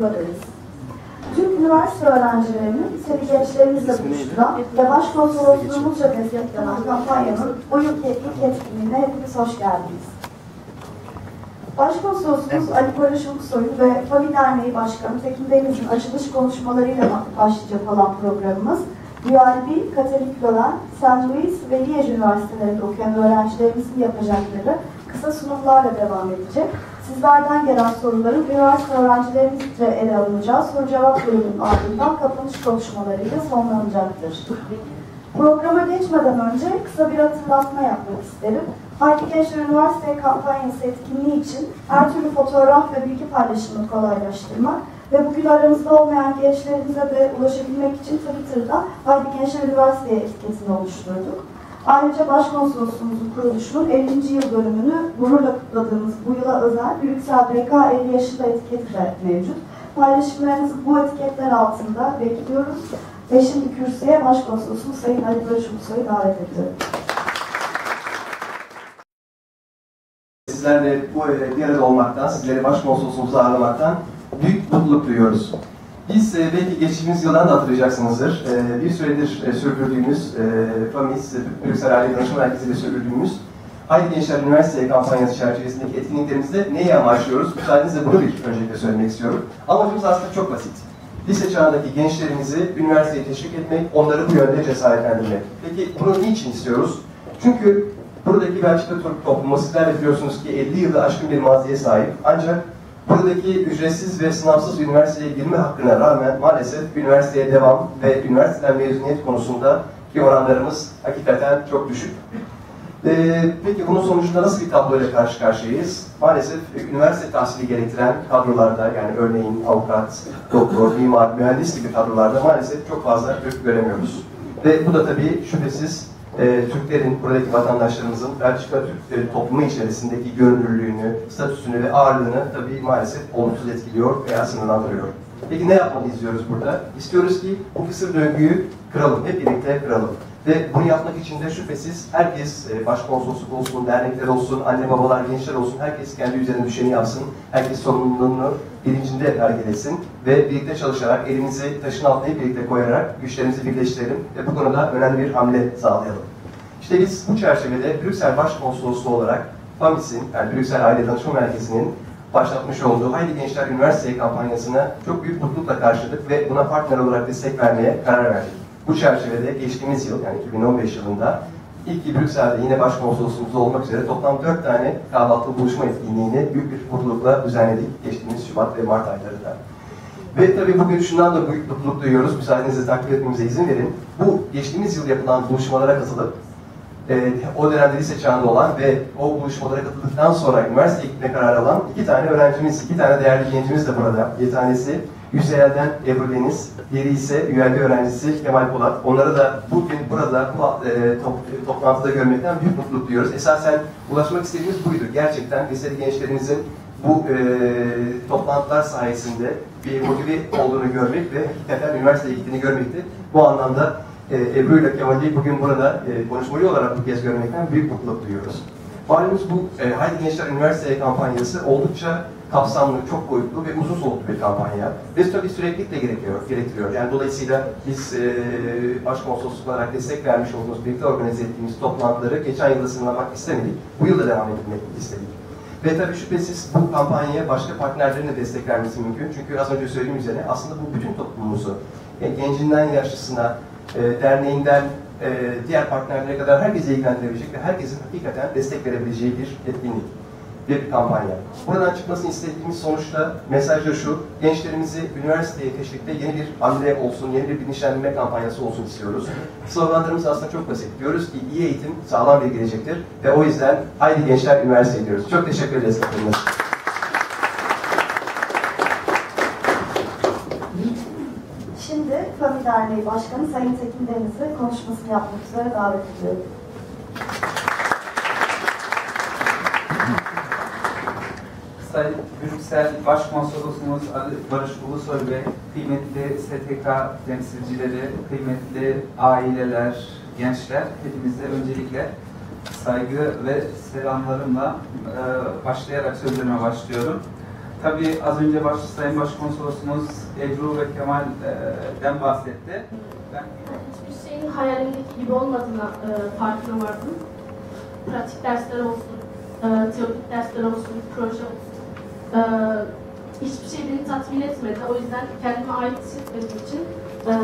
Buradayız. Tüm üniversite öğrencilerinin liseli gençlerimizle buluşturan ve başkonsolosluğumuzca desteklenen kampanyanın bu yılki ilk etkinliğine hepiniz hoş geldiniz. Başkonsolosumuz Ali Barış Uluksoy ve FAVI Derneği Başkanı Tekin Deniz'in açılış konuşmalarıyla başlayacak olan programımız, ULB, Katolik Loren, St. Louis ve Liège Üniversitelerinde okuyan öğrencilerimizin yapacakları kısa sunumlarla devam edecek. Sizlerden gelen soruların üniversite öğrencilerimizle ele alınacağı soru cevap bölümünün ardından kapanış konuşmalarıyla sonlanacaktır. Programa geçmeden önce kısa bir hatırlatma yapmak isterim. Haydi Gençler Üniversite kampanyası etkinliği için her türlü fotoğraf ve bilgi paylaşımını kolaylaştırmak ve bugün aramızda olmayan gençlerimize de ulaşabilmek için Twitter'da Haydi Gençler Üniversiteye etiketini oluşturduk. Ayrıca Başkonsolosluğumuzun kuruluşunun 50. yıl dönümünü gururla kutladığımız bu yıla özel Brüksel BK 50 yaşında etiketi de mevcut. Paylaşımlarınızı bu etiketler altında bekliyoruz. Ve şimdi kürsüye Başkonsolosumuz Sayın Ali Barış Ulusoy'u davet ediyorum. Sizlerle bu bir arada olmaktan, sizleri başkonsolosumuza ağırlamaktan büyük mutluluk duyuyoruz. Biz e, belki geçtiğimiz yıldan da hatırlayacaksınızdır. E, bir süredir e, sürdürdüğümüz, e, FAMİS, Brüksel Aile Danışma Merkezi ile sürdürdüğümüz Haydi Gençler Üniversitesi kampanyası çerçevesindeki etkinliklerimizde neyi amaçlıyoruz? Müsaadenizle bunu bir öncelikle söylemek istiyorum. Amacımız aslında çok basit. Lise çağındaki gençlerimizi üniversiteye teşvik etmek, onları bu yönde cesaretlendirmek. Peki bunu niçin istiyoruz? Çünkü buradaki Belçika Türk toplumu sizler de biliyorsunuz ki 50 yılı aşkın bir maziye sahip. Ancak buradaki ücretsiz ve sınavsız üniversiteye girme hakkına rağmen maalesef üniversiteye devam ve üniversiteden mezuniyet konusunda ki oranlarımız hakikaten çok düşük. Ee, peki bunun sonucunda nasıl bir tabloyla karşı karşıyayız? Maalesef üniversite tahsili gerektiren kadrolarda yani örneğin avukat, doktor, mimar, mühendis gibi kadrolarda maalesef çok fazla Türk göremiyoruz. Ve bu da tabii şüphesiz e, Türklerin, buradaki vatandaşlarımızın Belçika Türk e, toplumu içerisindeki görünürlüğünü, statüsünü ve ağırlığını tabii maalesef olumsuz etkiliyor veya sınırlandırıyor. Peki ne yapmalıyız diyoruz burada? İstiyoruz ki bu kısır döngüyü kıralım, hep birlikte kıralım. Ve bunu yapmak için de şüphesiz herkes, e, başkonsolosluk olsun, dernekler olsun, anne babalar, gençler olsun, herkes kendi üzerine düşeni yapsın. Herkes sorumluluğunu bilincinde hareket etsin ve birlikte çalışarak, elimizi taşın altına birlikte koyarak güçlerimizi birleştirelim ve bu konuda önemli bir hamle sağlayalım. İşte biz bu çerçevede Brüksel Başkonsolosluğu olarak FAMİS'in, yani Brüksel Aile Danışma Merkezi'nin başlatmış olduğu Haydi Gençler Üniversitesi kampanyasına çok büyük mutlulukla karşıladık ve buna partner olarak destek vermeye karar verdik. Bu çerçevede geçtiğimiz yıl yani 2015 yılında ilk Brüksel'de yine başkonsolosluğumuzda olmak üzere toplam 4 tane kahvaltı buluşma etkinliğini büyük bir mutlulukla düzenledik geçtiğimiz Şubat ve Mart aylarında. Ve tabii bugün şundan da büyük mutluluk duyuyoruz. Müsaadenizle takip etmemize izin verin. Bu geçtiğimiz yıl yapılan buluşmalara katılıp e, o dönemde lise çağında olan ve o buluşmalara katıldıktan sonra üniversiteye gitme kararı alan iki tane öğrencimiz, iki tane değerli gencimiz de burada. Bir tanesi Yüzeyel'den Ebru Deniz, diğeri ise ULB öğrencisi Kemal Polat. Onları da bugün burada bu e, top, toplantıda görmekten büyük mutluluk duyuyoruz. Esasen ulaşmak istediğimiz buydu. Gerçekten liseli gençlerimizin bu e, toplantılar sayesinde bir motive olduğunu görmek ve hakikaten üniversiteye gittiğini görmekti. Bu anlamda e, Ebru ile Kemal'i bugün burada e, konuşmacı olarak bu kez görmekten büyük mutluluk duyuyoruz. Malumuz bu e, Haydi Gençler Üniversiteye kampanyası oldukça kapsamlı, çok boyutlu ve uzun soluklu bir kampanya. Ve tabii süreklilik de gerekiyor, gerektiriyor. Yani dolayısıyla biz e, başkonsolosluk olarak destek vermiş olduğumuz, birlikte organize ettiğimiz toplantıları geçen yılda sınırlamak istemedik. Bu yılda devam etmek istedik. Ve tabii şüphesiz bu kampanyaya başka partnerlerin de destek vermesi mümkün. Çünkü az önce söylediğim üzere aslında bu bütün toplumumuzu, yani gencinden yaşlısına, e, derneğinden e, diğer partnerlere kadar herkese ilgilendirebilecek ve herkesin hakikaten destek verebileceği bir etkinlik, bir kampanya. Buradan çıkmasını istediğimiz sonuçta mesaj da şu, gençlerimizi üniversiteye teşvikte yeni bir hamle olsun, yeni bir bilinçlendirme kampanyası olsun istiyoruz. Sloganlarımız aslında çok basit. Diyoruz ki iyi eğitim sağlam bir gelecektir ve o yüzden haydi gençler üniversite diyoruz. Çok teşekkür ederiz Derneği Başkanı Sayın Tekin Deniz'i konuşmasını yapmak üzere davet ediyorum. Sayın Brüksel Başkonsolosumuz Ali Barış Ulusoy ve kıymetli STK temsilcileri, kıymetli aileler, gençler, hepinize öncelikle saygı ve selamlarımla e, başlayarak sözlerime başlıyorum. Tabii az önce baş, Sayın Başkonsolosumuz Ebru ve Kemal'den bahsetti. Ben Hiçbir şeyin hayalimdeki gibi olmadığına e, farkına vardım. Pratik dersler olsun, e, teorik dersler olsun, proje olsun. E, hiçbir şey beni tatmin etmedi. O yüzden kendime ait hissetmediğim için e,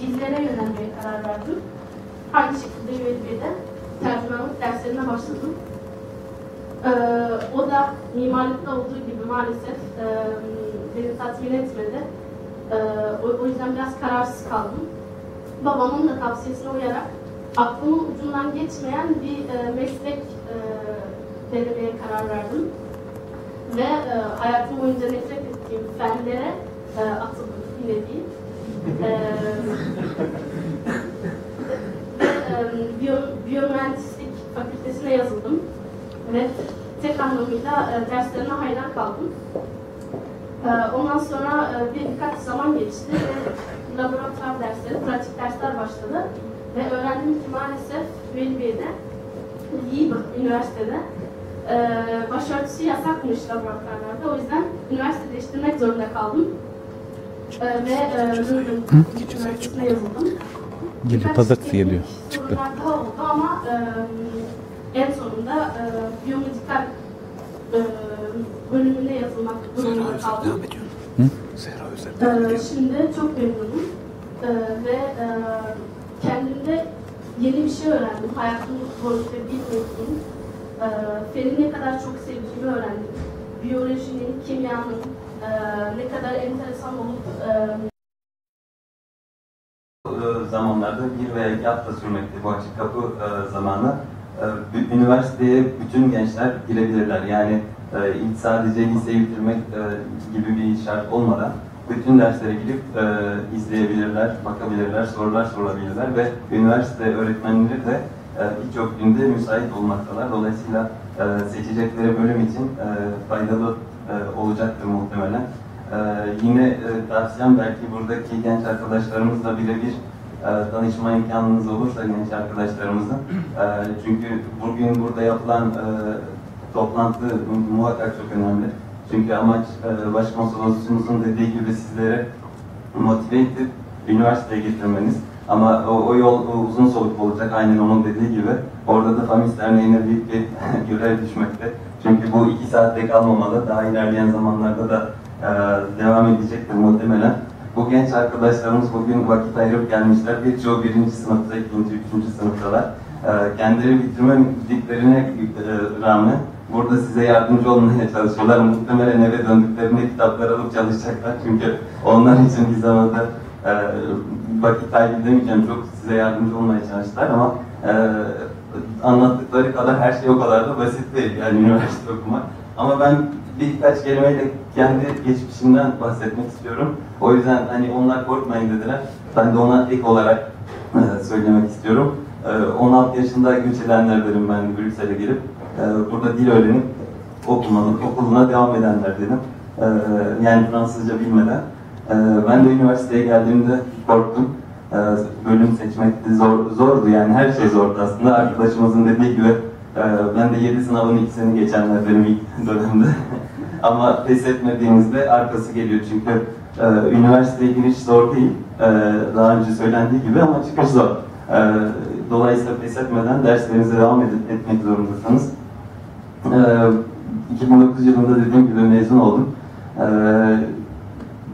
dillere yönelmeye karar verdim. Aynı şekilde ULB'de tercümanlık derslerine başladım. E, o da mimarlıkta olduğu gibi maalesef e, beni tatmin etmedi. E, o, o yüzden biraz kararsız kaldım babamın da tavsiyesine uyarak aklımın ucundan geçmeyen bir e, meslek e, denemeye karar verdim. Ve e, hayatım boyunca nefret ettiğim fenlere e, atıldım bir nevi. E, ve e, biyo, biyomühendislik fakültesine yazıldım. Ve tek anlamıyla e, derslerine hayran kaldım. E, ondan sonra e, bir, birkaç zaman geçti ve laboratuvar dersleri, pratik dersler başladı. Ve öğrendim ki maalesef Velibe'de, iyi üniversitede e, başörtüsü yasakmış laboratuvarlarda. O yüzden üniversite değiştirmek zorunda kaldım. E, ve e, Lundun Üniversitesi'ne yazıldım. Gece pazartesi geliyor. sorunlar daha oldu ama e, en sonunda e, biyomedikal e, bölümüne yazılmak durumunda kaldım. Hı? Zehra Özer. Ee, şimdi çok memnunum Ee, ve e, kendimde yeni bir şey öğrendim. Hayatım boyunca bilmiyordum. Ee, feni ne kadar çok sevdiğimi öğrendim. Biyolojinin, kimyanın e, ne kadar enteresan olup e, e, zamanlarda bir veya iki hafta sürmekte bu açık kapı e, zamanı. E, bü- üniversiteye bütün gençler girebilirler. Yani e, ilk sadece liseyi bitirmek e, gibi bir şart olmadan bütün derslere gidip e, izleyebilirler, bakabilirler, sorular sorabilirler ve üniversite öğretmenleri de e, birçok günde müsait olmaktalar. Dolayısıyla e, seçecekleri bölüm için faydalı olacaktır muhtemelen. Ee, yine tavsiyem belki buradaki genç arkadaşlarımızla birebir e, tanışma imkanınız olursa genç arkadaşlarımızın. Çünkü bugün burada yapılan toplantı mu- muhakkak çok önemli. Çünkü amaç e, başkonsolosumuzun dediği gibi sizlere motive edip üniversiteye getirmeniz. Ama o, o yol o uzun soluk olacak aynen onun dediği gibi. Orada da FAMİS Derneği'ne büyük bir görev düşmekte. Çünkü bu iki saatte kalmamalı. Daha ilerleyen zamanlarda da e, devam edecektir muhtemelen. Bu genç arkadaşlarımız bugün vakit ayırıp gelmişler. Birçoğu birinci sınıfta, ikinci, üçüncü sınıftalar. E, kendileri bitirmediklerine e, rağmen burada size yardımcı olmaya çalışıyorlar. Muhtemelen eve döndüklerinde kitaplar alıp çalışacaklar. Çünkü onlar için bir zamanda e, vakit kaybedemeyeceğim. Çok size yardımcı olmaya çalıştılar ama e, anlattıkları kadar her şey o kadar da basit değil. Yani üniversite okumak. Ama ben birkaç kelimeyle kendi geçmişimden bahsetmek istiyorum. O yüzden hani onlar korkmayın dediler. Ben de ona ek olarak e, söylemek istiyorum. E, 16 yaşında göç edenlerdenim ben Brüksel'e gelip. e, burada dil öğrenip okumanın, okuluna devam edenler dedim. E, yani Fransızca bilmeden. E, ben de üniversiteye geldiğimde korktum. E, bölüm seçmek zor, zordu yani her şey zordu aslında. Arkadaşımızın dediği gibi e, ben de 7 sınavın ikisini geçenlerdenim ilk dönemde. Ama pes etmediğinizde arkası geliyor çünkü e, üniversiteye giriş zor değil. E, daha önce söylendiği gibi ama çıkış zor. E, dolayısıyla pes etmeden derslerinize devam edip, etmek zorundasınız. E, 2009 yılında dediğim gibi mezun oldum. E,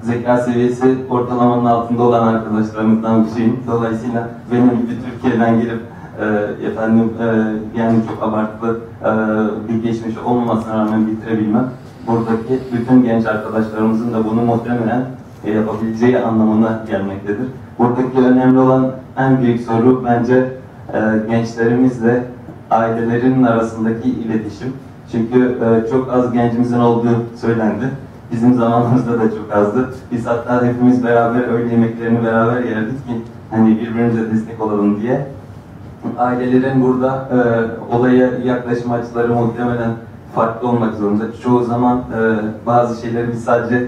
zeka seviyesi ortalamanın altında olan arkadaşlarımızdan biriyim. Dolayısıyla benim gibi Türkiye'den gelip e, efendim e, yani çok abartılı e, bir geçmiş olmamasına rağmen bitirebilmem buradaki bütün genç arkadaşlarımızın da bunu muhtemelen e, yapabileceği anlamına gelmektedir. Buradaki önemli olan en büyük soru bence e, gençlerimizle ailelerin arasındaki iletişim. Çünkü e, çok az gencimizin olduğu söylendi. Bizim zamanımızda da çok azdı. Biz hatta hepimiz beraber öğle yemeklerini beraber yerdik ki hani birbirimize destek olalım diye. Ailelerin burada e, olaya yaklaşım açıları muhtemelen farklı olmak zorunda. Çoğu zaman e, bazı şeyleri biz sadece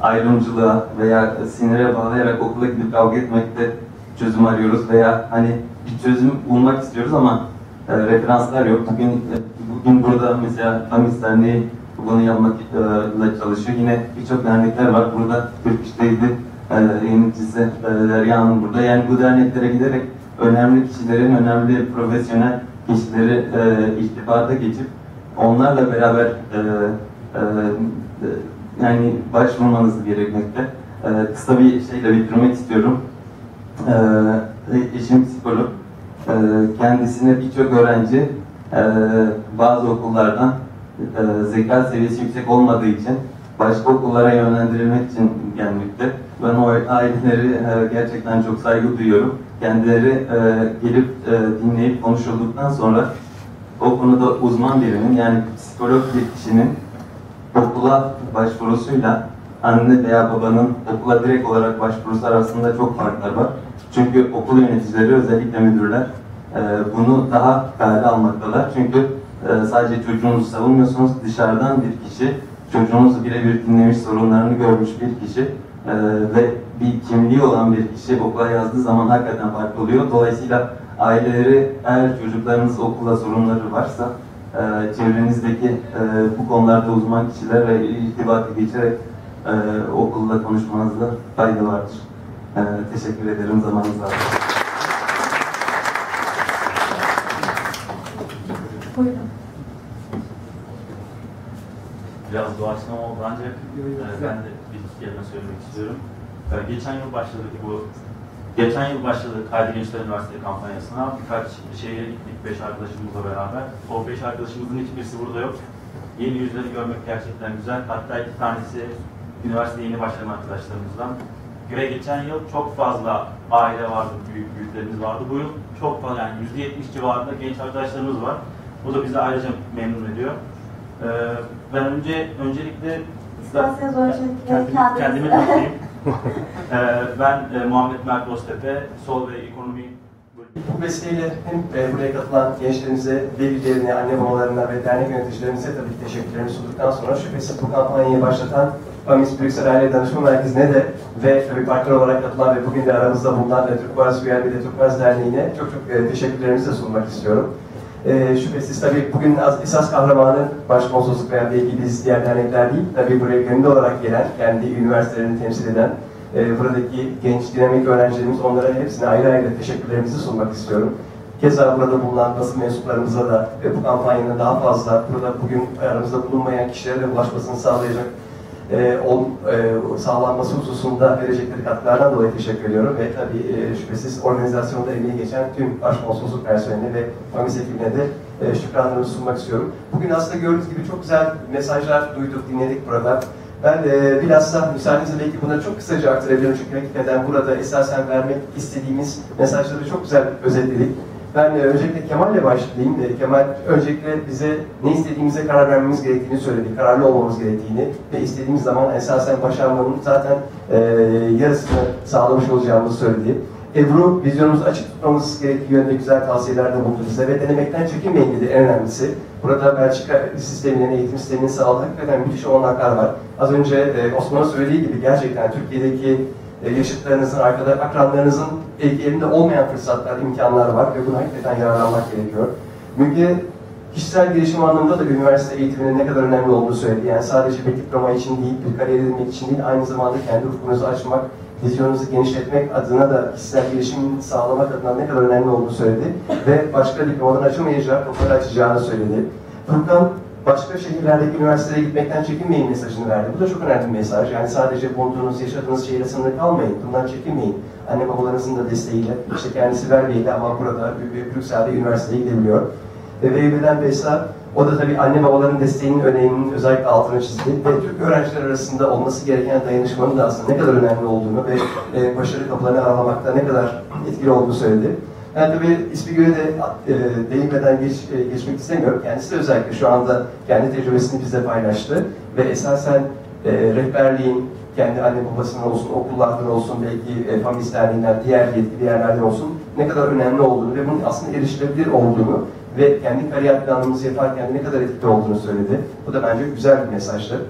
ayrımcılığa veya sinire bağlayarak okula gidip kavga etmekte çözüm arıyoruz veya hani bir çözüm bulmak istiyoruz ama e, referanslar yok. Bugün e, bugün burada mesela Famis Derneği bunu yapmakla çalışıyor. Yine birçok dernekler var. Burada Türk İş'teydi e, yöneticisi e, Derya Hanım burada. Yani bu derneklere giderek önemli kişilerin, önemli profesyonel kişileri e, irtibata geçip onlarla beraber e, e, yani başvurmanız gerekmekte. E, kısa bir şeyle bitirmek istiyorum. E, eşim psikolog. E, kendisine birçok öğrenci e, bazı okullardan e, zeka seviyesi yüksek olmadığı için başka okullara yönlendirilmek için gelmekte. Ben o aileleri e, gerçekten çok saygı duyuyorum. Kendileri e, gelip e, dinleyip konuşulduktan sonra o konuda uzman birinin yani psikolog bir kişinin okula başvurusuyla anne veya babanın okula direkt olarak başvurusu arasında çok farklar var. Çünkü okul yöneticileri özellikle müdürler e, bunu daha kale almaktalar. Çünkü e, sadece çocuğunuzu savunmuyorsunuz dışarıdan bir kişi çocuğunuzu birebir dinlemiş sorunlarını görmüş bir kişi e, ve bir kimliği olan bir kişi okula yazdığı zaman hakikaten farklı oluyor. Dolayısıyla aileleri eğer çocuklarınız okulda sorunları varsa e, çevrenizdeki e, bu konularda uzman kişilerle irtibatı geçerek e, okulda konuşmanızda fayda vardır. E, teşekkür ederim zamanınızı aldım. Buyurun. Biraz doğaçlama oldu ancak e, ben de bir iki kelime söylemek istiyorum. E, geçen yıl başladık bu, geçen yıl başladık Haydi Gençler Üniversitesi kampanyasına. Birkaç şehre gittik beş arkadaşımızla beraber. O beş arkadaşımızın hiçbirisi burada yok. Yeni yüzleri görmek gerçekten güzel. Hatta iki tanesi üniversiteye yeni başlayan arkadaşlarımızdan. Ve geçen yıl çok fazla aile vardı, büyük büyüklerimiz vardı. Bu yıl çok fazla yani %70 civarında genç arkadaşlarımız var. Bu da bizi ayrıca memnun ediyor. Ee, ben önce öncelikle İsterseniz öncelikle kendimi, kendimi tanıtayım. Ee, ben e, Muhammed Mert Boztepe, Sol ve Ekonomi Bu vesileyle hem e, buraya katılan gençlerimize, velilerine, anne babalarına ve dernek yöneticilerimize tabii teşekkürlerimi sunduktan sonra şüphesiz bu kampanyayı başlatan FAMİS Brüksel Aile Danışma Merkezi'ne de ve tabii partner olarak katılan ve bugün de aramızda bulunan e, Türkvaz Üyer ve Türkvaz Derneği'ne çok çok e, teşekkürlerimizi de sunmak istiyorum. E, şüphesiz tabii bugün esas kahramanı başkonsolosluk veya biz diğer dernekler değil, tabii buraya gönüllü olarak gelen, kendi üniversitelerini temsil eden e, buradaki genç dinamik öğrencilerimiz onlara hepsine ayrı ayrı teşekkürlerimizi sunmak istiyorum. Keza burada bulunan basın mensuplarımıza da ve bu kampanyanın daha fazla burada bugün aramızda bulunmayan kişilere de ulaşmasını sağlayacak e, ol, e, sağlanması hususunda verecekleri katkılardan dolayı teşekkür ediyorum ve tabii e, şüphesiz organizasyonda emeği geçen tüm başkonsolosluk personeline ve FAMİS ekibine de e, şükranlarımı sunmak istiyorum. Bugün aslında gördüğünüz gibi çok güzel mesajlar duyduk, dinledik burada. Ben de bilhassa müsaadenizle belki bunları çok kısaca aktarabilirim çünkü hakikaten burada esasen vermek istediğimiz mesajları çok güzel özetledik. Ben e, öncelikle Kemal'le başlayayım. E, Kemal öncelikle bize ne istediğimize karar vermemiz gerektiğini söyledi. Kararlı olmamız gerektiğini ve istediğimiz zaman esasen başarmanın zaten e, yarısını sağlamış olacağımızı söyledi. Ebru vizyonumuzu açık tutmamız gerektiği yönde güzel tavsiyelerde bulundu bize ve denemekten çekinmeyin dedi en önemlisi. Burada Belçika sisteminin, eğitim sisteminin sağladığı hakikaten müthiş olanaklar var. Az önce e, Osman'ın söylediği gibi gerçekten Türkiye'deki e, yaşıtlarınızın, arkadaş, akranlarınızın belki elinde olmayan fırsatlar, imkanlar var ve buna hakikaten yararlanmak gerekiyor. Müge kişisel gelişim anlamında da üniversite eğitiminin ne kadar önemli olduğunu söyledi. Yani sadece bir diploma için değil, bir kariyer edinmek için değil, aynı zamanda kendi ufkunuzu açmak, vizyonunuzu genişletmek adına da kişisel gelişimin sağlamak adına ne kadar önemli olduğunu söyledi. Ve başka diplomadan açamayacağı kapıları açacağını söyledi. Furkan başka şehirlerdeki üniversitelere gitmekten çekinmeyin mesajını verdi. Bu da çok önemli bir mesaj. Yani sadece bulunduğunuz, yaşadığınız şehirle sınırlı kalmayın. Bundan çekinmeyin. Anne babalarınızın da desteğiyle, işte kendisi vermeyle ama burada Brüksel'de üniversiteye gidebiliyor. Ve Veybe'den Besa, o da tabii anne babaların desteğinin öneminin özellikle altını çizdi. Ve Türk öğrenciler arasında olması gereken dayanışmanın da aslında ne kadar önemli olduğunu ve e, başarı kapılarını aralamakta ne kadar etkili olduğunu söyledi. Ben tabii ismi göre de e, değinmeden geç, e, geçmek istemiyorum. Kendisi de özellikle şu anda kendi tecrübesini bizle paylaştı. Ve esasen e, rehberliğin kendi anne babasından olsun, okullardan olsun, belki e, FAMİS derneğinden, diğer yetkili yerlerden olsun ne kadar önemli olduğunu ve bunun aslında erişilebilir olduğunu ve kendi kariyer planımızı yaparken ne kadar etkili olduğunu söyledi. Bu da bence güzel bir mesajdı.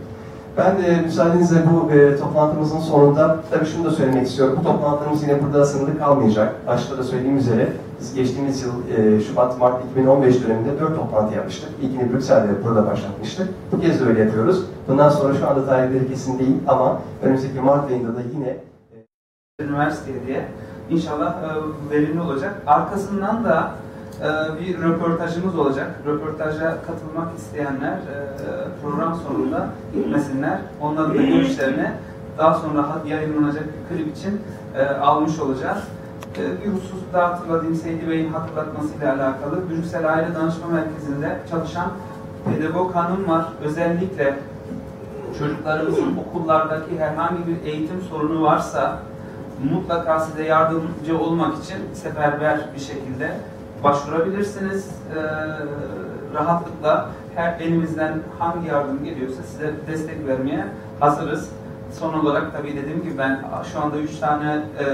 Ben de müsaadenizle bu e, toplantımızın sonunda tabii şunu da söylemek istiyorum. Bu toplantılarımız yine burada sınırlı kalmayacak. Başta da söylediğim üzere Biz geçtiğimiz yıl e, Şubat-Mart 2015 döneminde 4 toplantı yapmıştık. İlkini Brüksel'de burada başlatmıştık. Bu kez de öyle yapıyoruz. Bundan sonra şu anda tarihleri kesin değil ama önümüzdeki Mart ayında da yine üniversiteye diye inşallah e, verimli olacak. Arkasından da e, bir röportajımız olacak. Röportaja katılmak isteyenler e, program sonunda gitmesinler. Onların da görüşlerini daha sonra yayınlanacak bir klip için e, almış olacağız. E, bir husus daha hatırladığım Seydi Bey'in hatırlatmasıyla alakalı. Brüksel Aile Danışma Merkezi'nde çalışan pedagog hanım var. Özellikle çocuklarımızın okullardaki herhangi bir eğitim sorunu varsa mutlaka size yardımcı olmak için seferber bir şekilde başvurabilirsiniz. Ee, rahatlıkla her elimizden hangi yardım geliyorsa size destek vermeye hazırız. Son olarak tabii dediğim gibi ben şu anda üç tane e,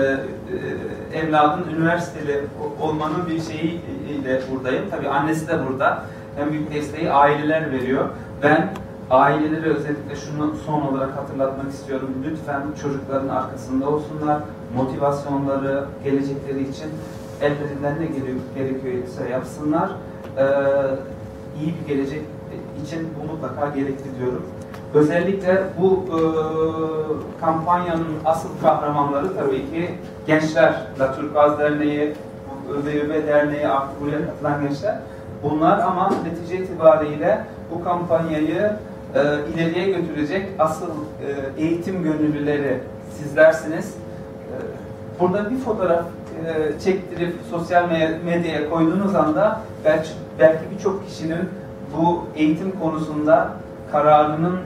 e, evladın üniversiteli olmanın bir şeyiyle buradayım. Tabii annesi de burada. En büyük desteği aileler veriyor. Ben Ailelere özellikle şunu son olarak hatırlatmak istiyorum. Lütfen çocukların arkasında olsunlar. Motivasyonları, gelecekleri için ellerinden ne gerekiyorsa yapsınlar. Ee, iyi bir gelecek için bu mutlaka gerekli diyorum. Özellikle bu e, kampanyanın asıl kahramanları tabii ki gençler. La Turkuaz Derneği, ÖBB Derneği, artık buraya katılan gençler. Bunlar ama netice itibariyle bu kampanyayı e, ileriye götürecek asıl e, eğitim gönüllüleri sizlersiniz. E, burada bir fotoğraf e, çektirip sosyal me- medyaya koyduğunuz anda belki, belki birçok kişinin bu eğitim konusunda kararının